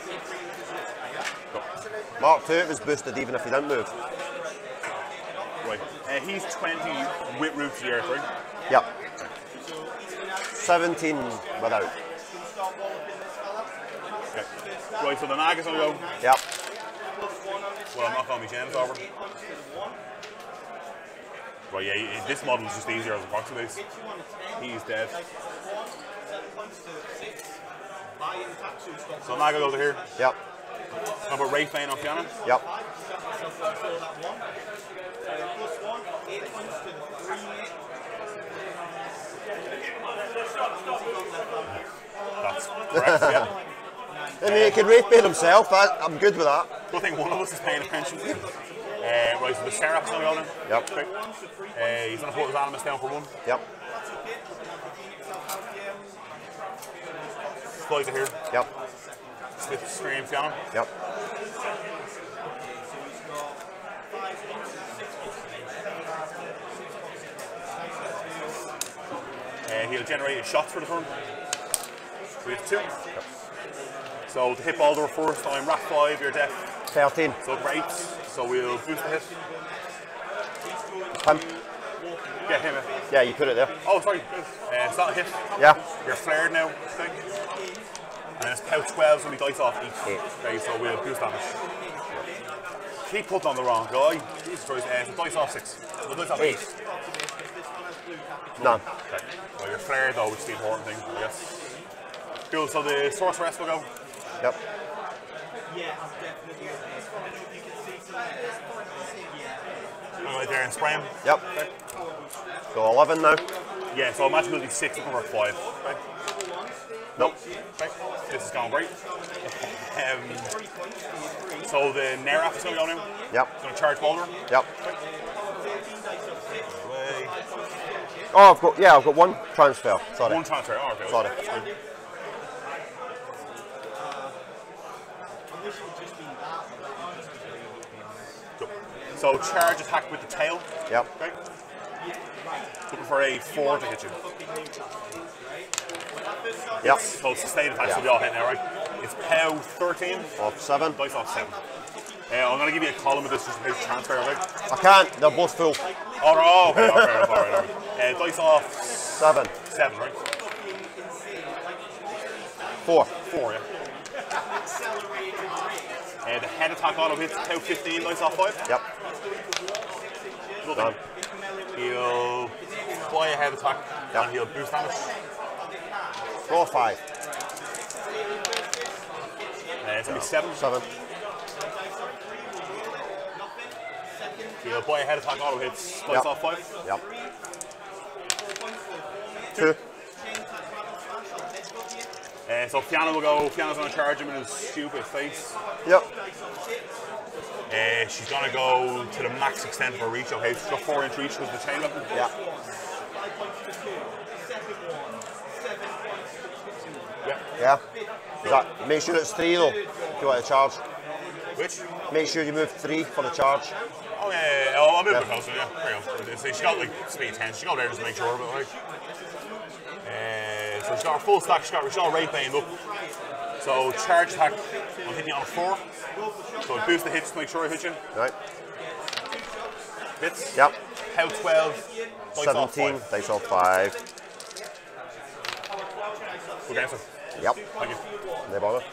C: Mark 2, it was boosted even if he didn't move.
A: Right. Uh, he's 20 with roots of the earth, right?
C: Yep. 17 without.
A: Okay. Right, so the mag is gonna go.
C: Yep.
A: Well, I'm not going to be James over. Right, yeah, he- this model is just easier as a proxy base. He's dead. So Naga goes over here.
C: Yep.
A: How about Ray Fane on piano?
C: Yep.
A: That's correct, yeah.
C: I mean, he can rate bait himself. That, I'm good with that.
A: Good think one of us is paying attention. Uh, right, so the Seraph's on the other. now.
C: Yep.
A: Uh, he's going to put his animus down for one.
C: Yep.
A: Slides it here.
C: Yep.
A: Smith scream piano.
C: Yep.
A: Uh, he'll generate his shots for the turn. We have two. So to hit Baldur first, I'm Rat 5, you're deaf.
C: 13.
A: So great. So we'll boost the hit.
C: Him.
A: Get him.
C: Yeah, you put it there.
A: Oh, sorry. Uh, it's not a hit.
C: Yeah.
A: You're flared now. And it's POW 12, so we dice off each.
C: Eight.
A: Okay, so we'll boost damage. Keep putting on the wrong guy. Jesus Christ. Uh, so dice off 6. We'll dice off 8.
C: Eight. None.
A: Okay. Well, you're flared though, which is the important thing, I guess. Cool. So the sorceress will go.
C: Yep.
A: Right there and spray him.
C: Yep. So 11 now.
A: Yeah. So magic ability six, number five. Right.
C: Nope.
A: This is going great. Um, so the Neraph is going to go now.
C: Yep.
A: It's going to charge Baldur.
C: Yep. Oh, I've got yeah, I've got one transfer. Sorry.
A: One transfer. Oh, okay.
C: Sorry.
A: That's So charge attack with the tail.
C: Yep.
A: Okay. Looking for a four to hit you.
C: Yep.
A: So sustained attacks
C: Yeah.
A: will be all hit now, right? It's POW 13,
C: Off seven.
A: dice off 7. Uh, I'm going to give you a column of this just in case transfer, right?
C: I can't. They're both full.
A: Oh, no, oh, okay, okay, all right, all right. Uh, dice off
C: Seven.
A: 7, right?
C: Four.
A: 4, yeah. Uh, the head attack auto hits POW 15, dice off 5.
C: Yep.
A: Nothing. He'll fly a head attack
C: Yep.
A: and he'll boost damage.
C: Four. Five.
A: Uh, it's going to be 7.
C: Seven.
A: He'll buy a head attack auto hits, dice
C: Yep.
A: off 5.
C: Yep. Two.
A: Uh, so Fyanna will go, Fyanna's going to charge him in his stupid face.
C: Yep.
A: Uh, she's going to go to the max extent of her reach. Okay, she's got 4 inch reach with the chain weapon.
C: Yeah.
A: Yeah.
C: That, make sure it's three though. If you want to charge.
A: Which?
C: Make sure you move three for the charge.
A: Oh, yeah, yeah, yeah. Oh, I'll move
C: Yeah.
A: closer, yeah. There you go. See, she got like speed 10. She got there just to make sure of it, right? Uh, so she's got her full stack, she's got, she's got her rate band up. So charge attack, I'm hitting on a 4. So it boosts the hits to make sure I hit you.
C: Right.
A: Hits.
C: Yep.
A: POW 12, dice off
C: 17.
A: 5.
C: Dice off five.
A: Good answer. Ja, det
C: var det.